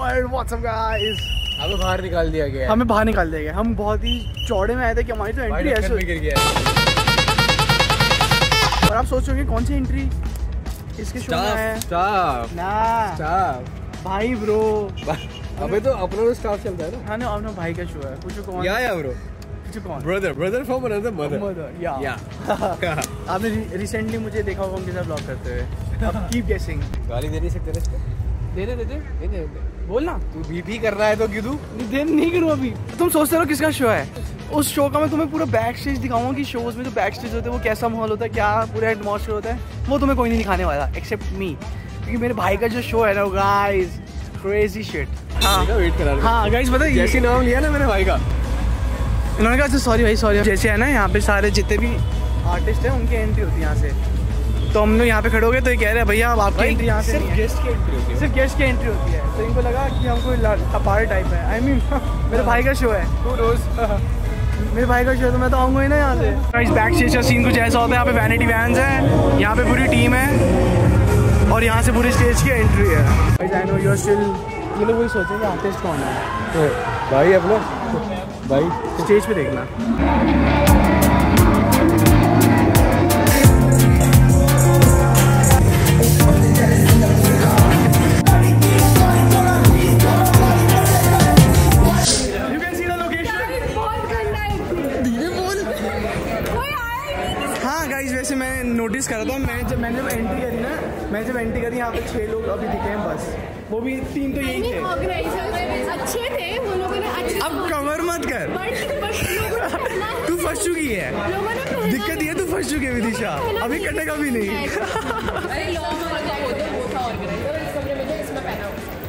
World what's up guys हमें बाहर निकाल दिया गया। हमें बाहर निकाल दिया गया हम बहुत ही चौड़े में आए थे कि हमारी तो एंट्री है गिर गया और आप सोचोगे कौन सी एंट्री इसके शो में है? स्टाफ ना। स्टाफ भाई ब्रो अबे तो अपना तो स्टाफ चलता है ना। हाँ ना अपना भाई का शो है। पूछो कौन। Yeah yeah bro brother brother from another mother mother yeah yeah आपने रिसेंटली मुझे देखा होगा उनके साथ ब्लॉग करते हुए। अब कीप गेसिंग गाली दे नहीं सकते ना इसको। दे दे दे दे नहीं। बोलना। तू बीपी कर रहा है तो क्यों दूँ दे नहीं करूँ अभी। तुम सोचते रहो किसका शो है। उस शो का मैं तुम्हें पूरा बैक स्टेज दिखाऊँगा कि शोज़ में जो बैक स्टेज होते हैं वो कैसा माहौल होता है क्या पूरा एटमॉस्फेयर होता है वो तुम्हें कोई नहीं दिखाने वाला एक्सेप्ट मी क्योंकि मेरे भाई का जो शो है ना गाइस क्रेजी शिट हाँ। वेट करा हाँ। गाइस पता है जैसे नाम लिया ना मेरे भाई का। इन्होंने कहा सॉरी भाई सॉरी जैसे है ना यहाँ पे सारे जितने भी आर्टिस्ट हैं उनकी एंट्री होती है यहाँ से। तो हम लोग यहाँ पे खड़े हो गए तो ये कह रहे हैं भैया अब आपकी एंट्री यहाँ से सिर्फ़ गेस्ट की एंट्री होती है। सिर्फ़ गेस्ट की एंट्री होती है। तो इनको लगा कि हमको अपार टाइप है। आई I मीन mean, मेरे भाई का शो है। तू रोज मेरे भाई का शो है तो मैं तो आऊँगा ही ना यहाँ से। इस बैक स्टेज का सीन कुछ ऐसा होता है यहाँ पे वैनिटी वैन्स है यहाँ पे पूरी टीम है और यहाँ से पूरी स्टेज की एंट्री है। आई नो यू स्टिल ये लोग वही सोचेंगे आर्टिस्ट कौन है। भाई अपना भाई। स्टेज पे देखना। गाइस वैसे मैं नोटिस कर रहा था मैं जब मैंने जब एंट्री करी ना मैं जब एंट्री करी यहाँ पे छह लोग अभी दिखे हैं बस। वो भी तीन तो यही थे। अच्छे थे? वो लोगों ने अच्छे अब कवर मत कर। तू फंस चुकी है। लोगों ने पहना दिक्कत ये तू फंस चुकी है विदिशा। अभी कटेगा भी नहीं। वो तो तो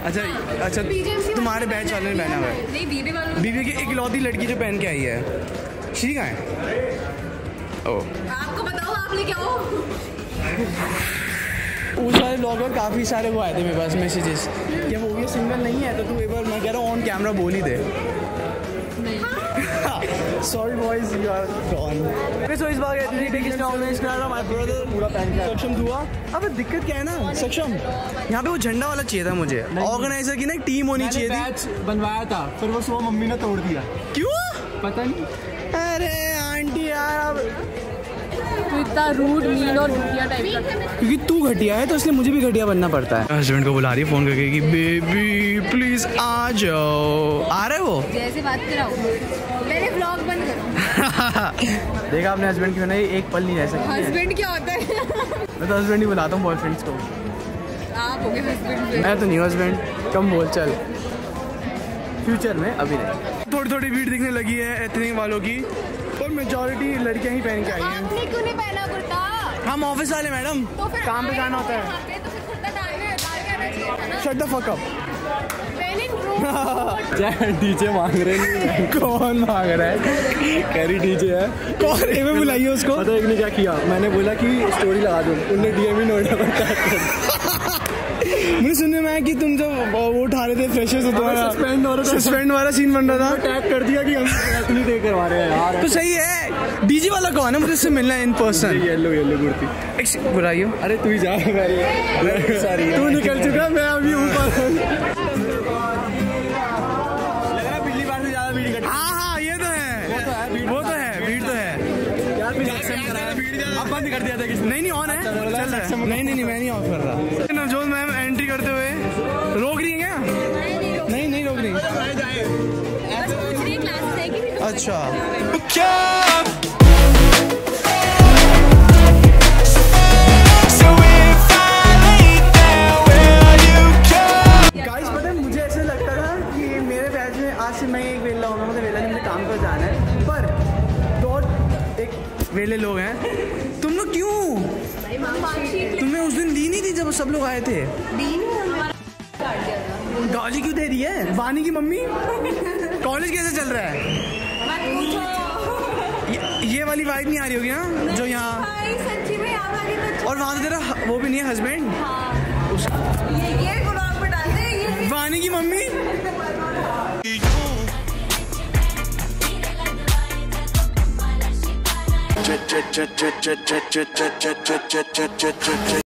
अच्छा अच्छा तुम्हारे बैच वाले ने पहना हुआ है। बीबी की इकलौती लड़की जो पहन के आई है। ठीक है? ओ। आपको उस वाले ब्लॉगर काफ़ी सारे वो आए थे मेरे पास मैसेजेस कि वो ये सिंगल नहीं है तो तू एक बार मैं कह रहा हूँ ऑन कैमरा बोल ही दे। Sorry boys you are gone so इस बार इतनी टेक इसने ऑर्गेनाइज करा रहा माय ब्रदर पूरा पहन के सक्षम हुआ? अब दिक्कत क्या है ना? सक्षम। यहाँ पे वो झंडा वाला चाहिए था मुझे। ऑर्गेनाइजर की ना एक टीम होनी चाहिए थी। बनवाया था फिर वो सुबह मम्मी ने तोड़ दिया। क्यों? पता नहीं। अरे आंटी यार अब इतना रूड मीन और घटिया टाइप का। क्योंकि तू घटिया है तो इसलिए मुझे भी घटिया बनना पड़ता है। हस्बैंड को बुला रही है फ़ोन करके कि बेबी प्लीज़ आ जाओ। आ रहे हो जैसे बात कराओ मेरे ब्लॉग बंद करो। देखा अपने हस्बैंड की मैंने एक पल नहीं रह सकता हस्बैंड क्या होता है? मैं तो हस्बैंड ही बुलाता हूँ बॉयफ्रेंड्स को। आप हो गए हस्बैंड मैं तो नहीं हस्बैंड कम बोल चल। फ्यूचर में अभी नहीं। थोड़ी थोड़ी भीड़ दिखने लगी है एथनिक वालों की। मेजोरिटी लड़कियाँ ही पहन के आई हैं। आपने क्यों नहीं पहना कुर्ता? हम ऑफ़िस वाले मैडम तो काम पे जाना होता है। तो फिर कुर्ता डालने डाल के आना चाहिए था shut the fuck up DJ मांग रहे हैं। कौन मांग रहा है? कैरी डीजे है। कौन? मैं बुलाइए उसको? पता एक ने क्या किया? मैंने बोला कि स्टोरी लगा दो। उनने डीएम ही नोएडा पर। मुझे सुनने में आया कि तुम जो वो उठा रहे थे फ्रेशर्स तो तुम्हारा suspend हो रहा था। सस्पेंड वाला सीन बन रहा था। टैग कर दिया कि हम एक्चुअली टेक करवा रहे हैं यार। तो सही है। डीजी वाला कौन है? मुझे इससे मिलना है in person yellow yellow kurti. बुराइयो अरे तू ही जा सारी तू निकल चुका मैं अभी इकट्ठी। हाँ हाँ ये तो है। तो है, वो तो है। भीड़ तो है। यार भी एक्शन कराया अब बंद कर दिया था नहीं नहीं ऑन है। चल रहा है। नहीं नहीं नहीं मैं नहीं ऑफ़ कर रहा। करते हुए। रोक रही है क्या? नहीं नहीं रोक रही। अच्छा। गाइस पता मुझे ऐसे लगता था कि मेरे बैच आज से मैं एक वेला दो लोग हैं। तुम लोग क्यों? तुमने उस दिन दी नहीं थी जब सब लोग आए थे? गाली क्यों दे रही है वानी की मम्मी कॉलेज कैसे चल रहा है ये, ये वाली वाइब नहीं आ रही होगी ना जो यहाँ तो और वहाँ तो तेरा वो भी नहीं है हस्बैंड ये ये गुलाब पे डाल दे ये वानी की mummy ch ch ch ch ch ch ch ch ch ch ch ch